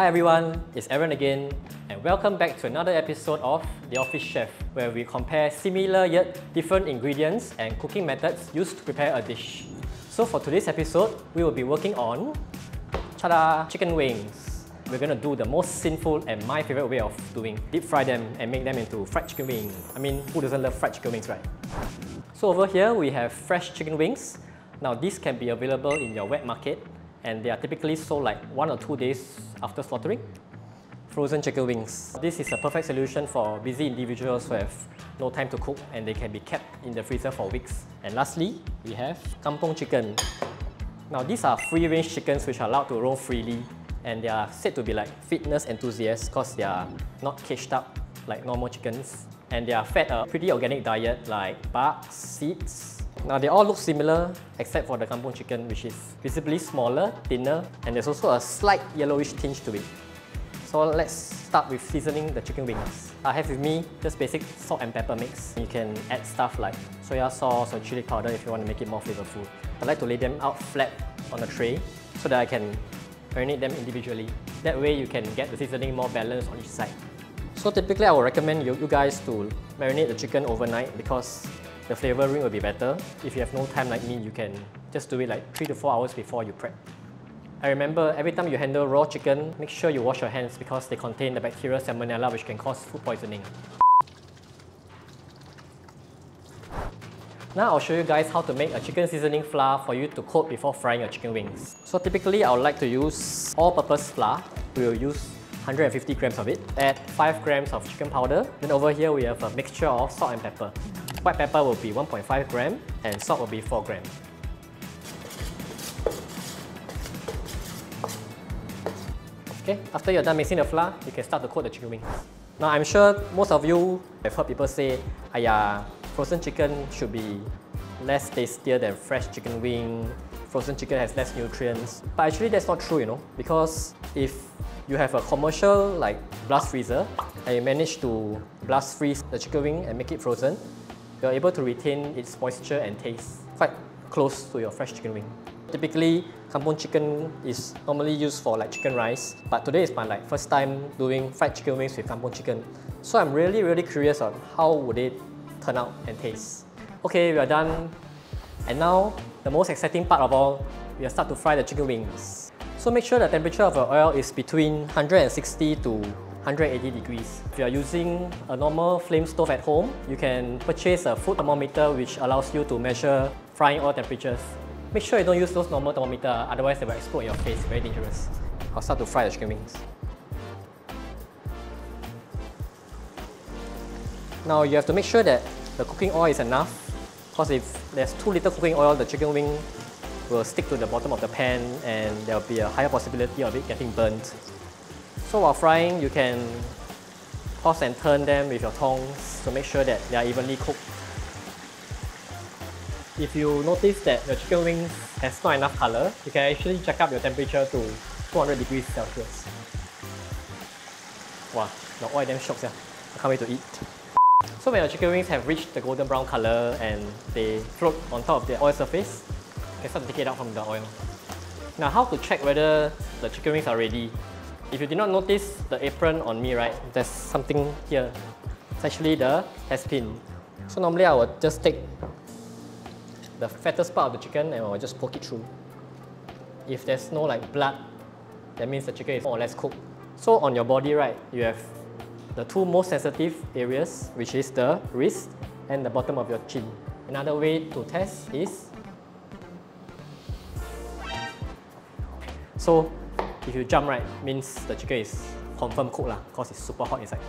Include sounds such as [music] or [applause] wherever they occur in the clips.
Hi everyone, it's Aaron again, and welcome back to another episode of The Office Chef, where we compare similar yet different ingredients and cooking methods used to prepare a dish. So for today's episode, we will be working on Chada chicken wings. We're gonna do the most sinful and my favorite way of doing. Deep fry them and make them into fried chicken wings. I mean, who doesn't love fried chicken wings, right? So over here, we have fresh chicken wings. Now these can be available in your wet market and they are typically sold like one or two days after slaughtering. Frozen chicken wings. This is a perfect solution for busy individuals who have no time to cook and they can be kept in the freezer for weeks. And lastly, we have kampung chicken. Now these are free-range chickens which are allowed to roam freely and they are said to be like fitness enthusiasts because they are not caged up like normal chickens and they are fed a pretty organic diet like bark, seeds, now they all look similar except for the kampung chicken which is visibly smaller, thinner and there's also a slight yellowish tinge to it. So let's start with seasoning the chicken wings. I have with me just basic salt and pepper mix. You can add stuff like soya sauce or chili powder if you want to make it more flavorful. I like to lay them out flat on a tray so that I can marinate them individually. That way you can get the seasoning more balanced on each side. So typically I would recommend you guys to marinate the chicken overnight because the flavoring will be better. If you have no time like me, you can just do it like 3 to 4 hours before you prep. I remember every time you handle raw chicken, make sure you wash your hands because they contain the bacteria salmonella which can cause food poisoning. Now I'll show you guys how to make a chicken seasoning flour for you to coat before frying your chicken wings. So typically I would like to use all-purpose flour. We will use 150 grams of it. Add 5 grams of chicken powder. Then over here we have a mixture of salt and pepper. White pepper will be 1.5 gram and salt will be 4 gram. Okay, after you're done mixing the flour, you can start to coat the chicken wings. Now I'm sure most of you have heard people say, Aya, frozen chicken should be less tastier than fresh chicken wing. Frozen chicken has less nutrients. But actually that's not true, you know, because if you have a commercial like blast freezer and you manage to blast freeze the chicken wing and make it frozen, you're able to retain its moisture and taste quite close to your fresh chicken wing. Typically, kampung chicken is normally used for like chicken rice, but today is my like first time doing fried chicken wings with kampung chicken. So I'm really really curious on how would it turn out and taste. Okay, we are done. And now, the most exciting part of all, we start to fry the chicken wings. So make sure the temperature of your oil is between 160 to 180 degrees. If you are using a normal flame stove at home, you can purchase a food thermometer which allows you to measure frying oil temperatures. Make sure you don't use those normal thermometer, otherwise they will explode in your face, very dangerous. I'll start to fry the chicken wings. Now you have to make sure that the cooking oil is enough because if there's too little cooking oil, the chicken wing will stick to the bottom of the pan and there will be a higher possibility of it getting burnt. So while frying, you can toss and turn them with your tongs to make sure that they are evenly cooked. If you notice that your chicken wings has not enough color, you can actually jack up your temperature to 200 degrees Celsius. Wow, the oil damn shock, yeah. I can't wait to eat. So when your chicken wings have reached the golden brown color and they float on top of the oil surface, you can start to take it out from the oil. Now how to check whether the chicken wings are ready if you did not notice the apron on me, right, there's something here. It's actually the hairpin. So normally I would just take the fattest part of the chicken and I will just poke it through. If there's no like blood, that means the chicken is more or less cooked. So on your body, right, you have the two most sensitive areas, which is the wrist and the bottom of your chin. Another way to test is so if you jump right, means the chicken is confirmed cooked lah, because it's super hot inside.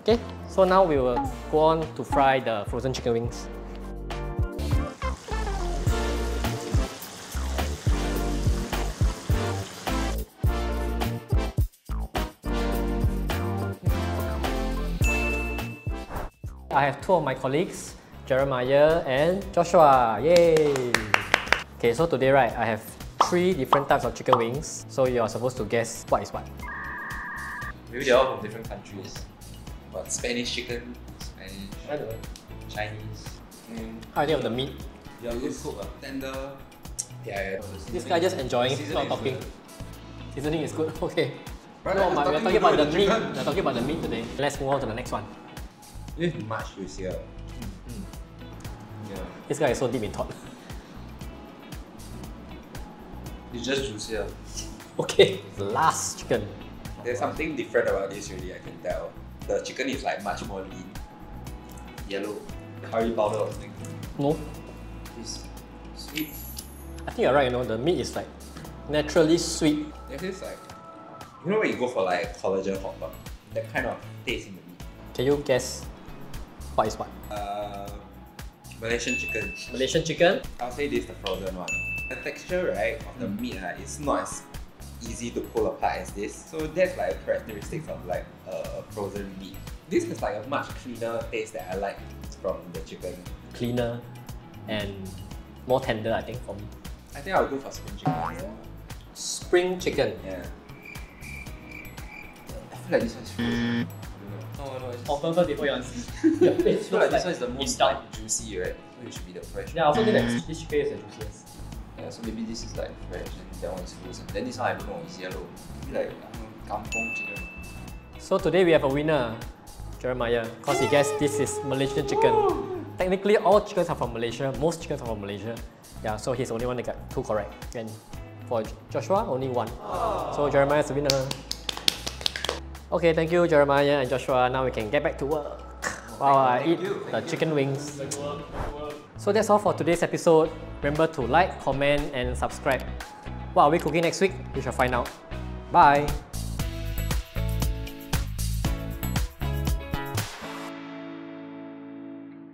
Okay, so now we will go on to fry the frozen chicken wings. I have two of my colleagues, Jeremiah and Joshua. Yay! Okay, so today, right, I have three different types of chicken wings. So you are supposed to guess what is what. Maybe they're all from different countries. But Spanish chicken, Spanish, I don't know. Chinese. Mm, How do you have the meat? yeah, good cook. ah. Tender. Yeah, yeah. This guy just enjoying, Seasoning not talking. good. Seasoning is good. [laughs] Okay. Right, no, we're talking talking about the the meat. We're talking about the meat today. Let's move on to the next one. This is much juicier. Yeah. This guy is so deep in thought. [laughs] It's just juicier. Okay. The last chicken. There's something different about this really, I can tell. The chicken is like much more lean. Yellow. Curry powder or something. No, It's sweet. I think you're right. You know, the meat is like naturally sweet. This is like, you know when you go for like collagen hot dog, that kind of taste in the meat. Can you guess what is what? Uh, Malaysian chicken. Malaysian chicken. I'll say this is the frozen one. The texture, right, of the meat uh, is not as easy to pull apart as this. So that's like a characteristics of like a frozen meat. This is like a much cleaner taste that I like from the chicken. Cleaner and more tender, I think, for me. I think I'll go for spring chicken. Spring chicken. Yeah. I feel like this one is frozen. No, no, it's Oh, first before you answer. [laughs] I feel like this one is the most like, juicy, right? So it should be the fresh. Yeah, I also think that this chicken is the juiciest. Yeah, so maybe this is like fresh and that one is frozen. Then this one I don't know, it's yellow. Maybe like kampung chicken. So today we have a winner, Jeremiah, because he guessed this is Malaysian chicken. Technically, all chickens are from Malaysia. Most chickens are from Malaysia. Yeah, so he's the only one that got two correct. And for Joshua, only one. So Jeremiah is the winner. Okay, thank you, Jeremiah and Joshua. Now we can get back to work oh, while I eat the chicken wings. So that's all for today's episode. Remember to like, comment, and subscribe. What are we cooking next week? You shall find out. Bye.